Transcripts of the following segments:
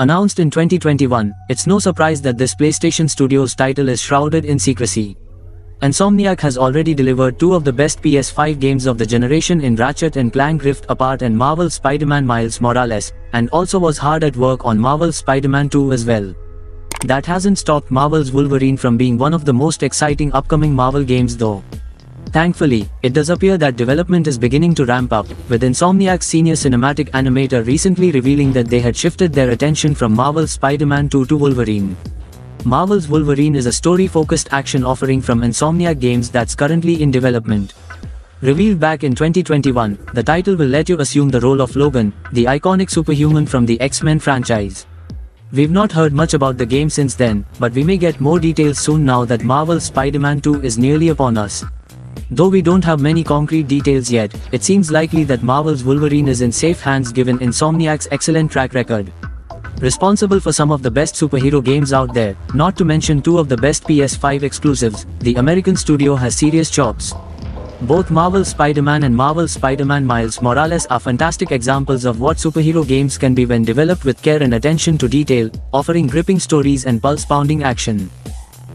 Announced in 2021, it's no surprise that this PlayStation Studios title is shrouded in secrecy. Insomniac has already delivered two of the best PS5 games of the generation in Ratchet and Clank Rift Apart and Marvel's Spider-Man Miles Morales, and also was hard at work on Marvel's Spider-Man 2 as well. That hasn't stopped Marvel's Wolverine from being one of the most exciting upcoming Marvel games though. Thankfully, it does appear that development is beginning to ramp up, with Insomniac's senior cinematic animator recently revealing that they had shifted their attention from Marvel's Spider-Man 2 to Wolverine. Marvel's Wolverine is a story-focused action offering from Insomniac Games that's currently in development. Revealed back in 2021, the title will let you assume the role of Logan, the iconic superhuman from the X-Men franchise. We've not heard much about the game since then, but we may get more details soon now that Marvel's Spider-Man 2 is nearly upon us. Though we don't have many concrete details yet, it seems likely that Marvel's Wolverine is in safe hands given Insomniac's excellent track record. Responsible for some of the best superhero games out there, not to mention two of the best PS5 exclusives, the American studio has serious chops. Both Marvel Spider-Man and Marvel Spider-Man Miles Morales are fantastic examples of what superhero games can be when developed with care and attention to detail, offering gripping stories and pulse-pounding action.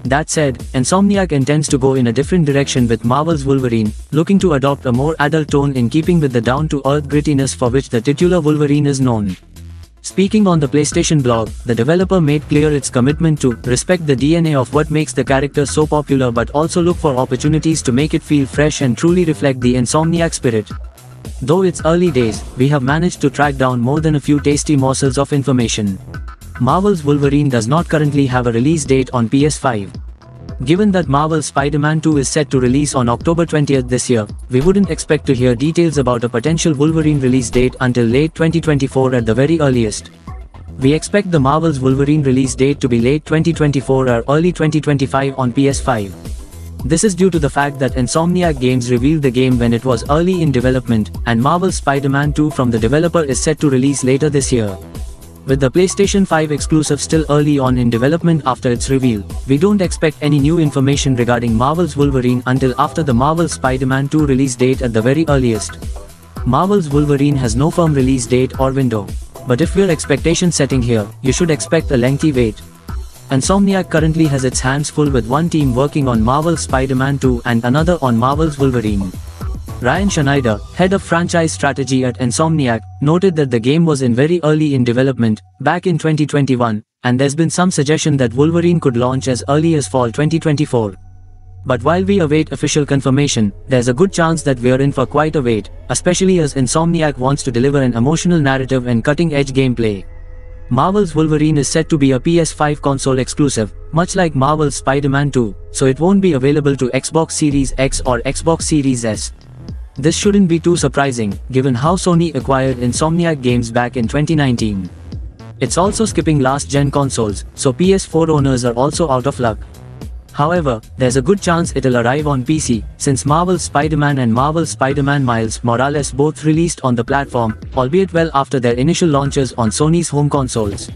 That said, Insomniac intends to go in a different direction with Marvel's Wolverine, looking to adopt a more adult tone in keeping with the down-to-earth grittiness for which the titular Wolverine is known. Speaking on the PlayStation blog, the developer made clear its commitment to respect the DNA of what makes the character so popular but also look for opportunities to make it feel fresh and truly reflect the Insomniac spirit. Though it's early days, we have managed to track down more than a few tasty morsels of information. Marvel's Wolverine does not currently have a release date on PS5. Given that Marvel's Spider-Man 2 is set to release on October 20th this year, we wouldn't expect to hear details about a potential Wolverine release date until late 2024 at the very earliest. We expect the Marvel's Wolverine release date to be late 2024 or early 2025 on PS5. This is due to the fact that Insomniac Games revealed the game when it was early in development, and Marvel's Spider-Man 2 from the developer is set to release later this year. With the PlayStation 5 exclusive still early on in development after its reveal, we don't expect any new information regarding Marvel's Wolverine until after the Marvel Spider-Man 2 release date at the very earliest. Marvel's Wolverine has no firm release date or window. But if we're expectation setting here, you should expect a lengthy wait. Insomniac currently has its hands full with one team working on Marvel's Spider-Man 2 and another on Marvel's Wolverine. Ryan Schneider, head of franchise strategy at Insomniac, noted that the game was in very early in development, back in 2021, and there's been some suggestion that Wolverine could launch as early as fall 2024. But while we await official confirmation, there's a good chance that we're in for quite a wait, especially as Insomniac wants to deliver an emotional narrative and cutting-edge gameplay. Marvel's Wolverine is set to be a PS5 console exclusive, much like Marvel's Spider-Man 2, so it won't be available to Xbox Series X or Xbox Series S. This shouldn't be too surprising, given how Sony acquired Insomniac Games back in 2019. It's also skipping last-gen consoles, so PS4 owners are also out of luck. However, there's a good chance it'll arrive on PC, since Marvel's Spider-Man and Marvel's Spider-Man Miles Morales both released on the platform, albeit well after their initial launches on Sony's home consoles.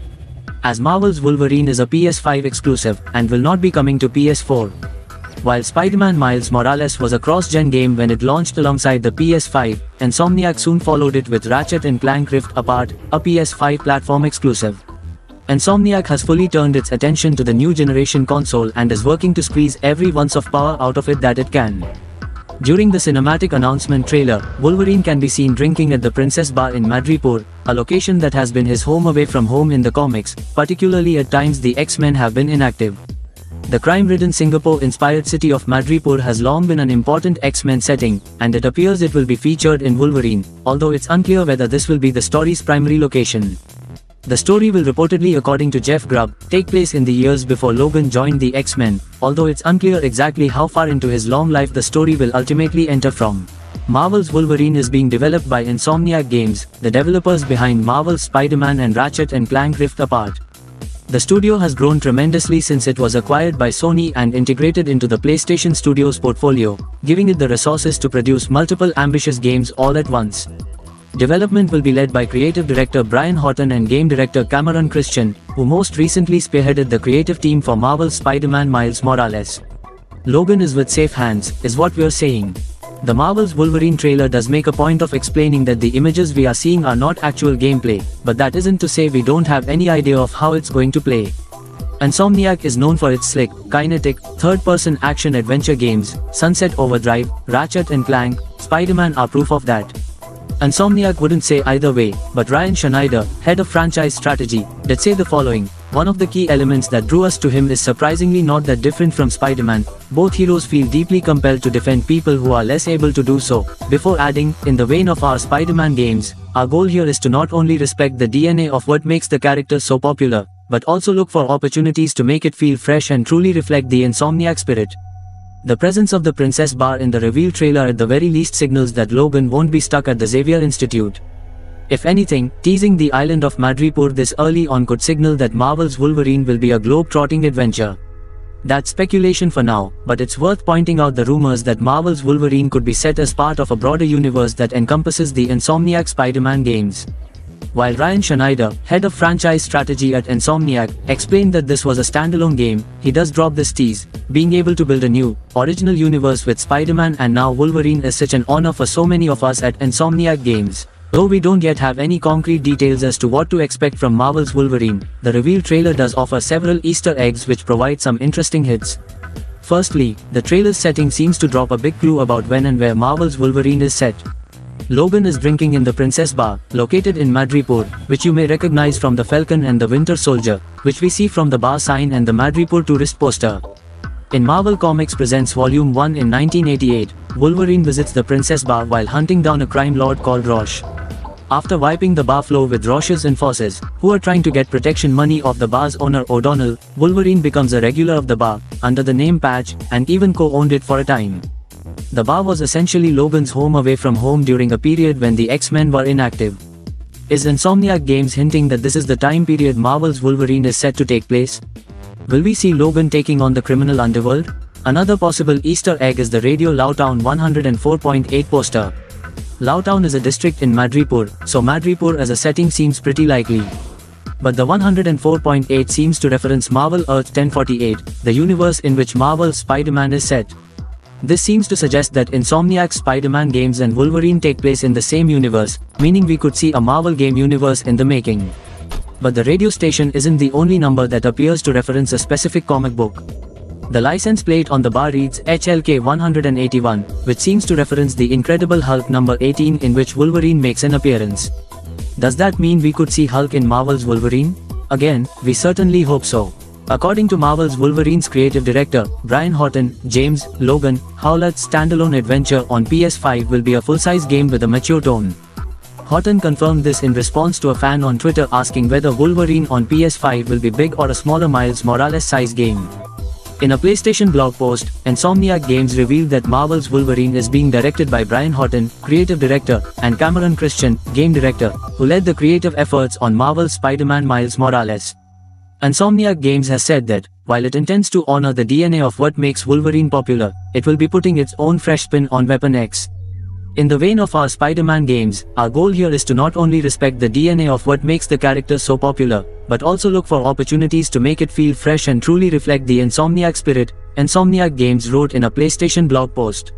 As Marvel's Wolverine is a PS5 exclusive, and will not be coming to PS4, while Spider-Man Miles Morales was a cross-gen game when it launched alongside the PS5, Insomniac soon followed it with Ratchet and Clank Rift Apart, a PS5 platform exclusive. Insomniac has fully turned its attention to the new generation console and is working to squeeze every ounce of power out of it that it can. During the cinematic announcement trailer, Wolverine can be seen drinking at the Princess Bar in Madripoor, a location that has been his home away from home in the comics, particularly at times the X-Men have been inactive. The crime-ridden Singapore-inspired city of Madripoor has long been an important X-Men setting, and it appears it will be featured in Wolverine, although it's unclear whether this will be the story's primary location. The story will reportedly according to Jeff Grubb, take place in the years before Logan joined the X-Men, although it's unclear exactly how far into his long life the story will ultimately enter from. Marvel's Wolverine is being developed by Insomniac Games, the developers behind Marvel's Spider-Man and Ratchet and Clank Rift Apart. The studio has grown tremendously since it was acquired by Sony and integrated into the PlayStation Studios portfolio, giving it the resources to produce multiple ambitious games all at once. Development will be led by creative director Brian Horton and game director Cameron Christian, who most recently spearheaded the creative team for Marvel's Spider-Man Miles Morales. Logan is with safe hands, is what we're saying. The Marvel's Wolverine trailer does make a point of explaining that the images we are seeing are not actual gameplay, but that isn't to say we don't have any idea of how it's going to play. Insomniac is known for its slick, kinetic, third-person action-adventure games, Sunset Overdrive, Ratchet and Clank, Spider-Man are proof of that. Insomniac wouldn't say either way, but Ryan Schneider, head of franchise strategy, did say the following. One of the key elements that drew us to him is surprisingly not that different from Spider-Man. Both heroes feel deeply compelled to defend people who are less able to do so. Before adding, in the vein of our Spider-Man games, our goal here is to not only respect the DNA of what makes the character so popular, but also look for opportunities to make it feel fresh and truly reflect the Insomniac spirit. The presence of the Princess Bar in the reveal trailer at the very least signals that Logan won't be stuck at the Xavier Institute. If anything, teasing the island of Madripoor this early on could signal that Marvel's Wolverine will be a globe-trotting adventure. That's speculation for now, but it's worth pointing out the rumors that Marvel's Wolverine could be set as part of a broader universe that encompasses the Insomniac Spider-Man games. While Ryan Schneider, head of franchise strategy at Insomniac, explained that this was a standalone game, he does drop this tease. Being able to build a new, original universe with Spider-Man and now Wolverine is such an honor for so many of us at Insomniac Games. Though we don't yet have any concrete details as to what to expect from Marvel's Wolverine, the reveal trailer does offer several Easter eggs which provide some interesting hits. Firstly, the trailer's setting seems to drop a big clue about when and where Marvel's Wolverine is set. Logan is drinking in the Princess Bar, located in Madripoor, which you may recognize from the Falcon and the Winter Soldier, which we see from the bar sign and the Madripoor tourist poster. In Marvel Comics Presents Volume 1 in 1988, Wolverine visits the Princess Bar while hunting down a crime lord called Roche. After wiping the bar floor with Roche's enforcers, who are trying to get protection money off the bar's owner O'Donnell, Wolverine becomes a regular of the bar, under the name Patch, and even co-owned it for a time. The bar was essentially Logan's home away from home during a period when the X-Men were inactive. Is Insomniac Games hinting that this is the time period Marvel's Wolverine is set to take place? Will we see Logan taking on the criminal underworld? Another possible Easter egg is the Radio Lowtown 104.8 poster. Lowtown is a district in Madripoor, so Madripoor as a setting seems pretty likely. But the 104.8 seems to reference Marvel Earth 1048, the universe in which Marvel's Spider-Man is set. This seems to suggest that Insomniac's Spider-Man games and Wolverine take place in the same universe, meaning we could see a Marvel game universe in the making. But the radio station isn't the only number that appears to reference a specific comic book. The license plate on the bar reads HLK 181, which seems to reference the Incredible Hulk number 18 in which Wolverine makes an appearance. Does that mean we could see Hulk in Marvel's Wolverine? Again, we certainly hope so. According to Marvel's Wolverine's creative director, Brian Horton, James, Logan, Howlett's standalone adventure on PS5 will be a full-size game with a mature tone. Horton confirmed this in response to a fan on Twitter asking whether Wolverine on PS5 will be big or a smaller Miles Morales size game. In a PlayStation blog post, Insomniac Games revealed that Marvel's Wolverine is being directed by Brian Horton, creative director, and Cameron Christian, game director, who led the creative efforts on Marvel's Spider-Man Miles Morales. Insomniac Games has said that, while it intends to honor the DNA of what makes Wolverine popular, it will be putting its own fresh spin on Weapon X. In the vein of our Spider-Man games, our goal here is to not only respect the DNA of what makes the character so popular, but also look for opportunities to make it feel fresh and truly reflect the Insomniac spirit, Insomniac Games wrote in a PlayStation blog post.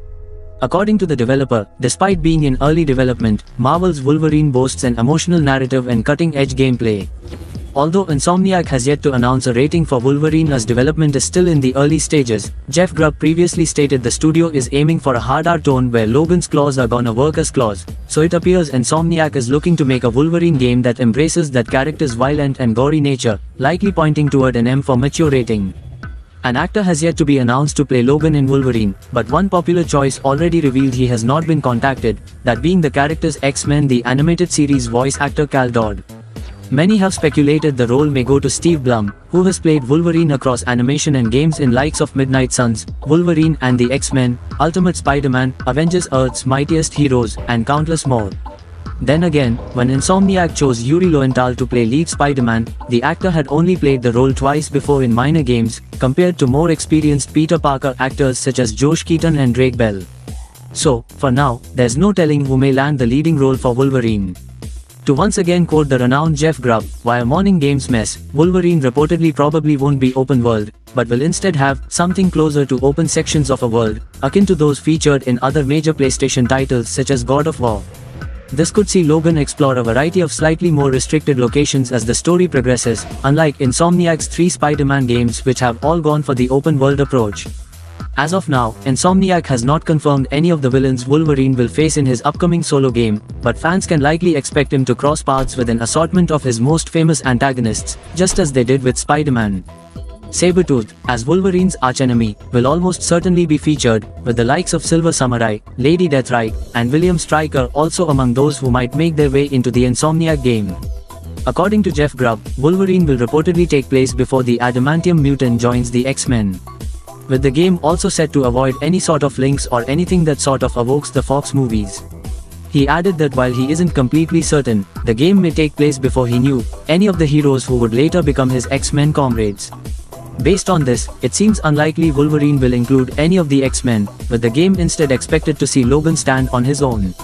According to the developer, despite being in early development, Marvel's Wolverine boasts an emotional narrative and cutting-edge gameplay. Although Insomniac has yet to announce a rating for Wolverine as development is still in the early stages, Jeff Grubb previously stated the studio is aiming for a hard R tone where Logan's claws are gonna work as claws, so it appears Insomniac is looking to make a Wolverine game that embraces that character's violent and gory nature, likely pointing toward an M for mature rating. An actor has yet to be announced to play Logan in Wolverine, but one popular choice already revealed he has not been contacted, that being the character's X-Men the animated series voice actor Cal Dodd. Many have speculated the role may go to Steve Blum, who has played Wolverine across animation and games in likes of Midnight Suns, Wolverine and the X-Men, Ultimate Spider-Man, Avengers Earth's Mightiest Heroes, and countless more. Then again, when Insomniac chose Yuri Lowenthal to play lead Spider-Man, the actor had only played the role twice before in minor games, compared to more experienced Peter Parker actors such as Josh Keaton and Drake Bell. So, for now, there's no telling who may land the leading role for Wolverine. To once again quote the renowned Jeff Grubb, via Morning Games mess, Wolverine reportedly probably won't be open world, but will instead have something closer to open sections of a world, akin to those featured in other major PlayStation titles such as God of War. This could see Logan explore a variety of slightly more restricted locations as the story progresses, unlike Insomniac's three Spider-Man games which have all gone for the open world approach. As of now, Insomniac has not confirmed any of the villains Wolverine will face in his upcoming solo game, but fans can likely expect him to cross paths with an assortment of his most famous antagonists, just as they did with Spider-Man. Sabretooth, as Wolverine's archenemy, will almost certainly be featured, with the likes of Silver Samurai, Lady Deathstrike, and William Stryker also among those who might make their way into the Insomniac game. According to Jeff Grubb, Wolverine will reportedly take place before the Adamantium mutant joins the X-Men. With the game also set to avoid any sort of links or anything that sort of evokes the Fox movies. He added that while he isn't completely certain, the game may take place before he knew any of the heroes who would later become his X-Men comrades. Based on this, it seems unlikely Wolverine will include any of the X-Men, with the game instead expected to see Logan stand on his own.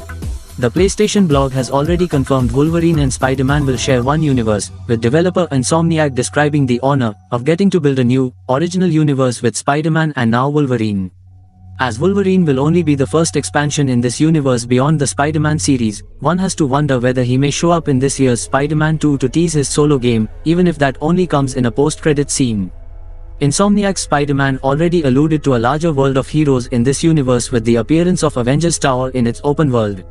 The PlayStation blog has already confirmed Wolverine and Spider-Man will share one universe, with developer Insomniac describing the honor of getting to build a new, original universe with Spider-Man and now Wolverine. As Wolverine will only be the first expansion in this universe beyond the Spider-Man series, one has to wonder whether he may show up in this year's Spider-Man 2 to tease his solo game, even if that only comes in a post-credit scene. Insomniac's Spider-Man already alluded to a larger world of heroes in this universe with the appearance of Avengers Tower in its open world.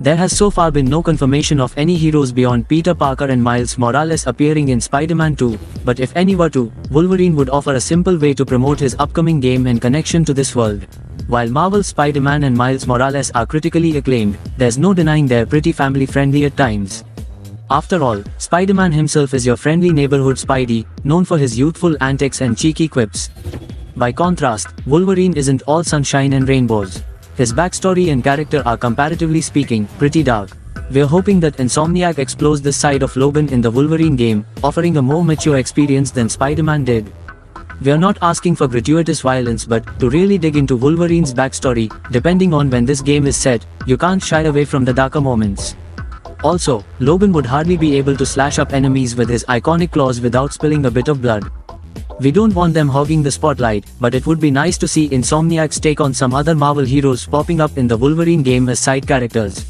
There has so far been no confirmation of any heroes beyond Peter Parker and Miles Morales appearing in Spider-Man 2, but if any were to, Wolverine would offer a simple way to promote his upcoming game in connection to this world. While Marvel's Spider-Man and Miles Morales are critically acclaimed, there's no denying they're pretty family-friendly at times. After all, Spider-Man himself is your friendly neighborhood Spidey, known for his youthful antics and cheeky quips. By contrast, Wolverine isn't all sunshine and rainbows. His backstory and character are comparatively speaking, pretty dark. We're hoping that Insomniac explores this side of Logan in the Wolverine game, offering a more mature experience than Spider-Man did. We're not asking for gratuitous violence but, to really dig into Wolverine's backstory, depending on when this game is set, you can't shy away from the darker moments. Also, Logan would hardly be able to slash up enemies with his iconic claws without spilling a bit of blood. We don't want them hogging the spotlight, but it would be nice to see Insomniac's take on some other Marvel heroes popping up in the Wolverine game as side characters.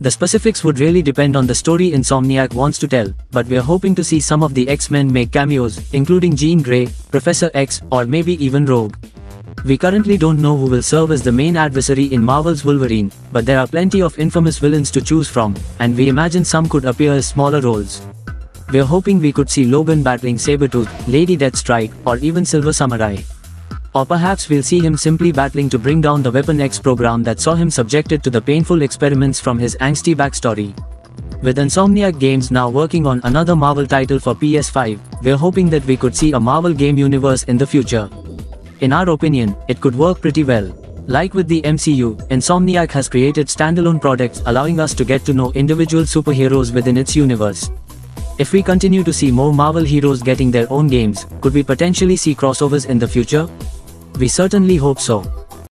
The specifics would really depend on the story Insomniac wants to tell, but we're hoping to see some of the X-Men make cameos, including Jean Grey, Professor X, or maybe even Rogue. We currently don't know who will serve as the main adversary in Marvel's Wolverine, but there are plenty of infamous villains to choose from, and we imagine some could appear as smaller roles. We're hoping we could see Logan battling Sabretooth, Lady Deathstrike, or even Silver Samurai. Or perhaps we'll see him simply battling to bring down the Weapon X program that saw him subjected to the painful experiments from his angsty backstory. With Insomniac Games now working on another Marvel title for PS5, we're hoping that we could see a Marvel game universe in the future. In our opinion, it could work pretty well. Like with the MCU, Insomniac has created standalone products allowing us to get to know individual superheroes within its universe. If we continue to see more Marvel heroes getting their own games, could we potentially see crossovers in the future? We certainly hope so.